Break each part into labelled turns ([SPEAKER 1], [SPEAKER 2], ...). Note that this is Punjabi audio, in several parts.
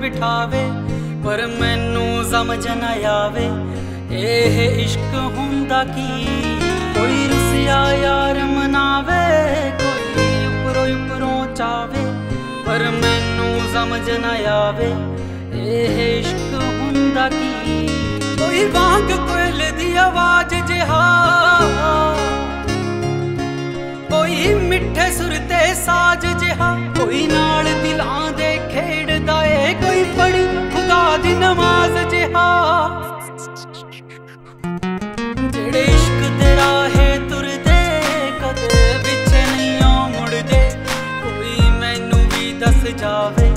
[SPEAKER 1] ਬਿਠਾਵੇ, ਪਰ ਮੈਨੂੰ ਸਮਝ ਨਾ ਆਵੇ। ਇਹ ਇਸ਼ਕ ਹੁੰਦਾ ਕੀ? ਕੋਈ ਰੁਸਿਆ ਯਾਰ ਮਨਾਵੇ, ਕੋਈ ਉੱਪਰੋਂ ਉੱਪਰੋਂ ਚਾਵੇ, ਪਰ ਮੈਨੂੰ ਸਮਝ ਨਾ ਆਵੇ। ਇਹ ਇਸ਼ਕ ਹੁੰਦਾ ਕੀ? ਕੋਈ ਵਾਂਗ ਕੋਇਲ ਦੀ ਆਵਾਜ਼ ਜਿਹਾ। ਕੋਈ ਮਿੱਠੇ ਸੁਰ ਤੇ ਸਾਜ ਜਿਹਾ। ਕੋਈ ਨਾ ਦੱਸ ਜਾਵੇ,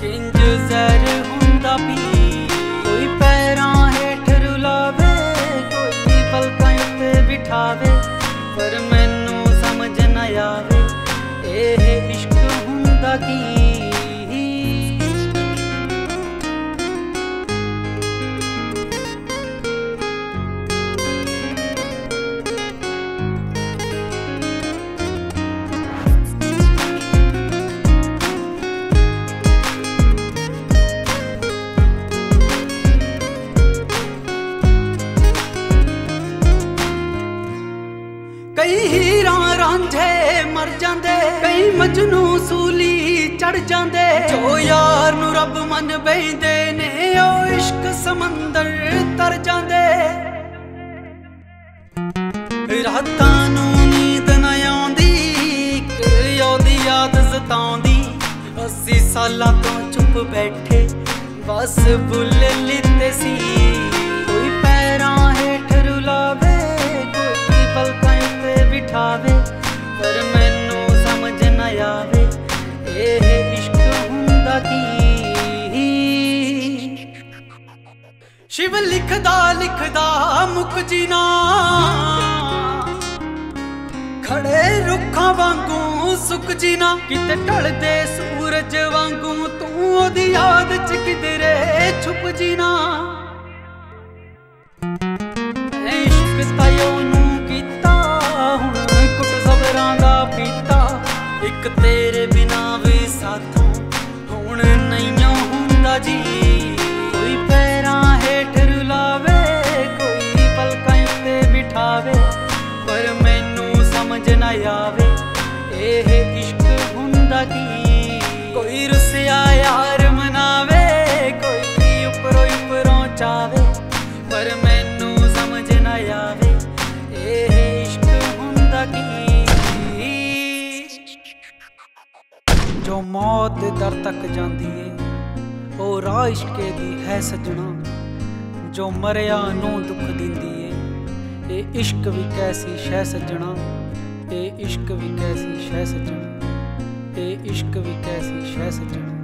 [SPEAKER 1] ਕਿੰਜ ਜ਼ਹਿਰ ਹੁੰਦਾ ਪੀ ਕੋਈ ਪੈਰਾਂ ਹੇਠ ਰੁਲਾਵੇ, ਕੋਈ ਪਲਕਾਂ ਉੱਤੇ ਬਿਠਾਵੇ, ਪਰ ਮੈਨੂੰ ਸਮਝ ਨਾ ਆਵੇ, ਇਹ ਇਸ਼ਕ ਹੁੰਦਾ ਕੀ? ਰਾਂਝੇ ਮਰ ਜਾਂਦੇ। ਕਈ ਮਜਨੂ ਸੂਲੀ ਚੜ ਜਾਂਦੇ। ਜੋ ਯਾਰ ਨੂੰ ਰੱਬ ਮੰਨ ਬੈਂਦੇ ਨੇ, ਉਹ ਇਸ਼ਕ ਸਮੁੰਦਰ ਤਰ ਜਾਂਦੇ। ਰਾਤਾਂ ਨੂੰ ਨੀਂਦ ਨਾ ਆਉਂਦੀ, ਇੱਕ ਉਹਦੀ ਯਾਦ ਸਤਾਉਂਦੀ। ਅੱਸੀ ਸਾਲਾਂ ਤੋਂ ਚੁੱਪ ਬੈਠੇ, ਬਸ ਭੁੱਲ ਲਿੱਤੇ ਸੀ। ਸ਼ਿਵ ਲਿਖਦਾ ਲਿਖਦਾ ਮੁੱਕ ਜੀਨਾ। ਖੜੇ ਰੁੱਖਾਂ ਵਾਂਗੂ ਸੁੱਕ ਜੀਨਾ। ਕਿਤੇ ਢਲਦੇ ਸੂਰਜ ਵਾਂਗੂ ਤੂੰ ਉਹਦੀ ਯਾਦ ਚ ਕਿਧਰੇ ਛੁਪ ਜੀਨਾ। ਐ ਇਸ਼ਕ ਤਾਇਓ ਨੂੰ ਕੀਤਾ, ਹੁਣ ਕੁੱਟ ਸਬਰਾਂ ਦਾ ਪੀਤਾ। ਇੱਕ ਤੇਰੇ ਇਹ ਇਸ਼ਕ ਹੁੰਦਾ ਕੀ? ਕੋਈ ਰੁਸਿਆ ਯਾਰ ਮਨਾਵੇ, ਕੋਈ ਉੱਪਰੋਂ ਉੱਪਰੋਂ ਚਾਵੇ, ਪਰ ਮੈਨੂੰ ਸਮਝ ਨਾ ਆਵੇ, ਇਹ ਇਸ਼ਕ ਹੁੰਦਾ ਕੀ? ਜੋ ਮੌਤ ਦਰ ਤੱਕ ਜਾਂਦੀ ਏ, ਉਹ ਰਾਹ ਇਸ਼ਕੇ ਦੀ ਹੈ ਸਜਣਾ। ਜੋ ਮਰਿਆ ਨੂੰ ਦੁੱਖ ਦਿੰਦੀ ਏ, ਇਹ ਇਸ਼ਕ ਵੀ ਕੈਸੀ ਸ਼ੈ ਸੱਜਣਾ। ਇਹ ਇਸ਼ਕ ਵੀ ਕੈਸੀ ਸ਼ੈ ਸਜਣਾ। ਇਹ ਇਸ਼ਕ ਵੀ ਕੈਸੀ ਸ਼ੈ ਸਜਣਾ।